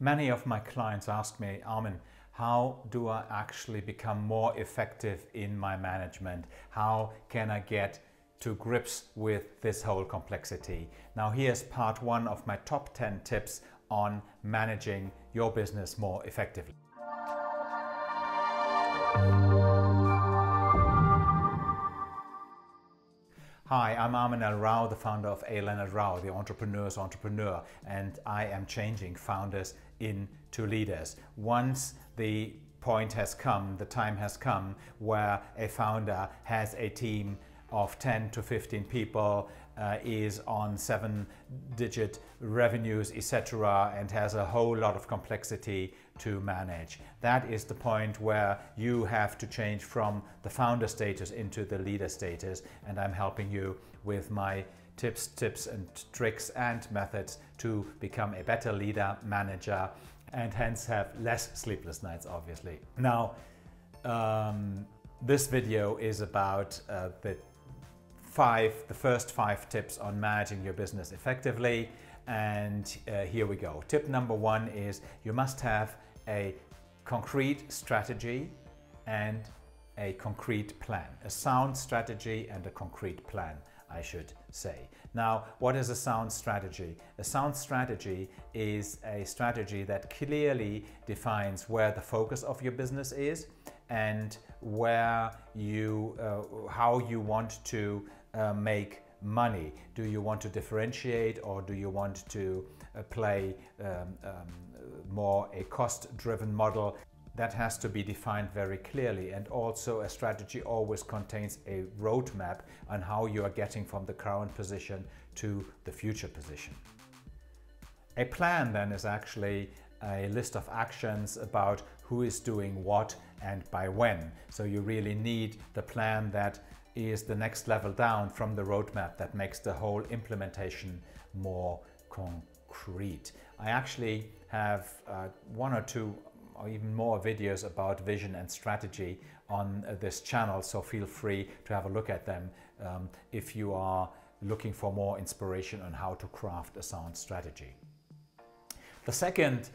Many of my clients ask me, Armin, how do I actually become more effective in my management? How can I get to grips with this whole complexity? Now here's part one of my top 10 tips on managing your business more effectively. Hi, I'm Armin L. Rau, the founder of A. Leonard Rau, the entrepreneur's entrepreneur, and I am changing founders into leaders. Once the point has come, the time has come where a founder has a team of 10 to 15 people, uh, is on seven digit revenues, etc., and has a whole lot of complexity to manage. That is the point where you have to change from the founder status into the leader status, and I'm helping you with my tips, tips and tricks and methods to become a better leader, manager, and hence have less sleepless nights, obviously. Now, um, this video is about uh, the five, the first five tips on managing your business effectively. And uh, here we go. Tip number one is you must have a concrete strategy and a concrete plan, a sound strategy and a concrete plan, I should say. Now, what is a sound strategy? A sound strategy is a strategy that clearly defines where the focus of your business is and where you, uh, how you want to uh, make money? Do you want to differentiate or do you want to uh, play um, um, more a cost-driven model? That has to be defined very clearly and also a strategy always contains a roadmap on how you are getting from the current position to the future position. A plan then is actually a list of actions about who is doing what and by when. So you really need the plan that is the next level down from the roadmap that makes the whole implementation more concrete. I actually have uh, one or two or even more videos about vision and strategy on uh, this channel, so feel free to have a look at them um, if you are looking for more inspiration on how to craft a sound strategy. The second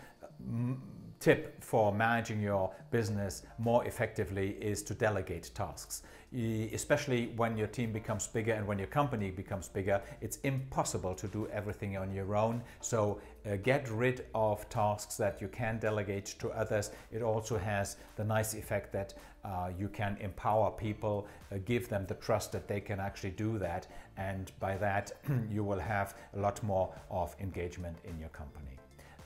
tip for managing your business more effectively is to delegate tasks. Especially when your team becomes bigger and when your company becomes bigger, it's impossible to do everything on your own. So uh, get rid of tasks that you can delegate to others. It also has the nice effect that uh, you can empower people, uh, give them the trust that they can actually do that. And by that, you will have a lot more of engagement in your company.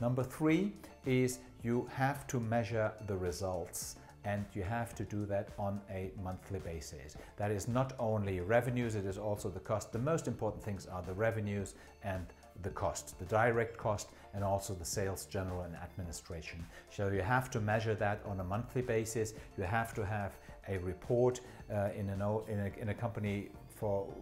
Number three is you have to measure the results and you have to do that on a monthly basis. That is not only revenues, it is also the cost. The most important things are the revenues and the cost, the direct cost and also the sales, general and administration. So you have to measure that on a monthly basis. You have to have a report uh, in, an, in, a, in a company for,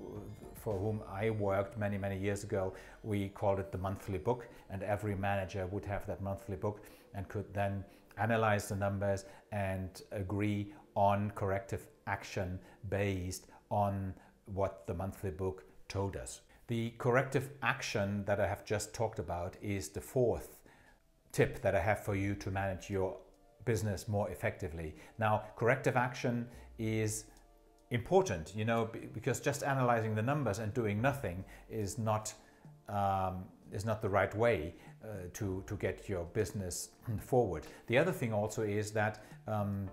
for whom I worked many, many years ago. We called it the monthly book and every manager would have that monthly book and could then analyze the numbers and agree on corrective action based on what the monthly book told us. The corrective action that I have just talked about is the fourth tip that I have for you to manage your business more effectively. Now, corrective action is important, you know, because just analyzing the numbers and doing nothing is not um, is not the right way uh, to, to get your business forward. The other thing also is that, um,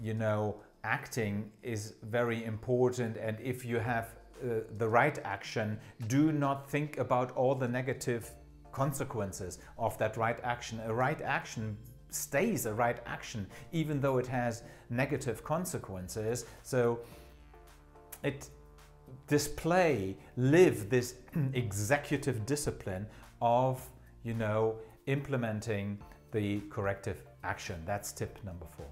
you know, acting is very important and if you have uh, the right action, do not think about all the negative consequences of that right action. A right action stays a right action even though it has negative consequences. So it display, live this executive discipline of, you know, implementing the corrective action. That's tip number four.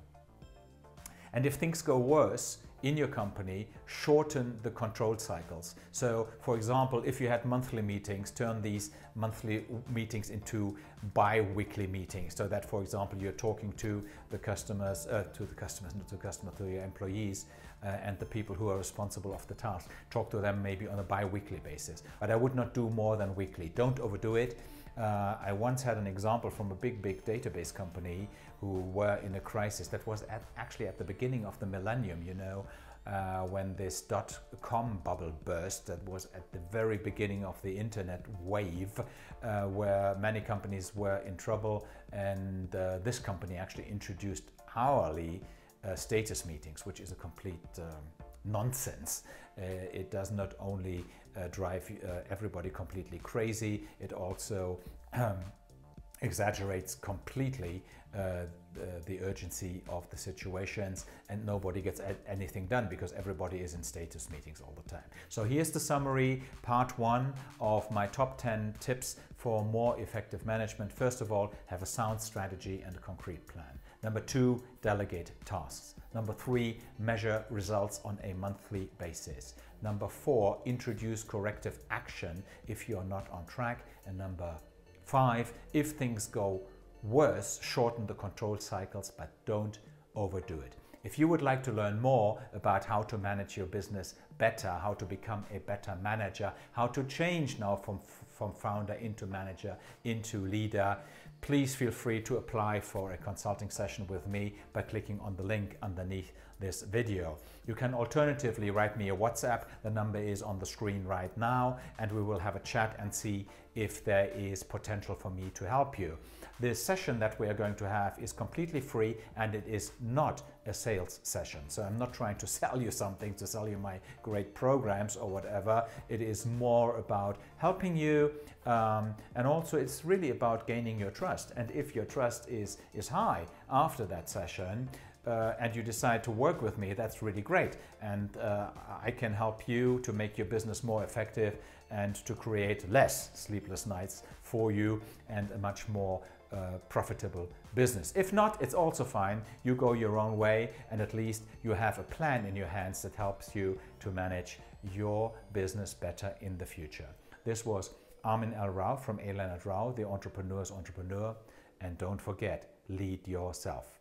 And if things go worse in your company, shorten the control cycles. So for example, if you had monthly meetings, turn these monthly meetings into bi-weekly meetings. So that, for example, you're talking to the customers, uh, to the customers, not to the customer, to your employees uh, and the people who are responsible of the task. Talk to them maybe on a bi-weekly basis. But I would not do more than weekly. Don't overdo it. Uh, I once had an example from a big, big database company who were in a crisis that was at, actually at the beginning of the millennium, you know, uh, when this dot-com bubble burst that was at the very beginning of the internet wave uh, where many companies were in trouble and uh, this company actually introduced hourly uh, status meetings which is a complete um, nonsense. Uh, it does not only uh, drive everybody completely crazy, it also um, exaggerates completely uh, the urgency of the situations and nobody gets anything done because everybody is in status meetings all the time. So here's the summary, part one of my top 10 tips for more effective management. First of all, have a sound strategy and a concrete plan. Number two, delegate tasks. Number three, measure results on a monthly basis. Number four, introduce corrective action if you're not on track. And number five, if things go worse, shorten the control cycles, but don't overdo it. If you would like to learn more about how to manage your business better, how to become a better manager, how to change now from, from founder into manager, into leader, please feel free to apply for a consulting session with me by clicking on the link underneath this video. You can alternatively write me a WhatsApp. The number is on the screen right now and we will have a chat and see if there is potential for me to help you. This session that we are going to have is completely free and it is not a sales session. So I'm not trying to sell you something, to sell you my great programs or whatever. It is more about helping you um, and also it's really about gaining your trust. And if your trust is, is high after that session, uh, and you decide to work with me, that's really great. And uh, I can help you to make your business more effective and to create less sleepless nights for you and a much more uh, profitable business. If not, it's also fine. You go your own way and at least you have a plan in your hands that helps you to manage your business better in the future. This was Armin L. Rau from A. Leonard Rau, the entrepreneur's entrepreneur. And don't forget, lead yourself.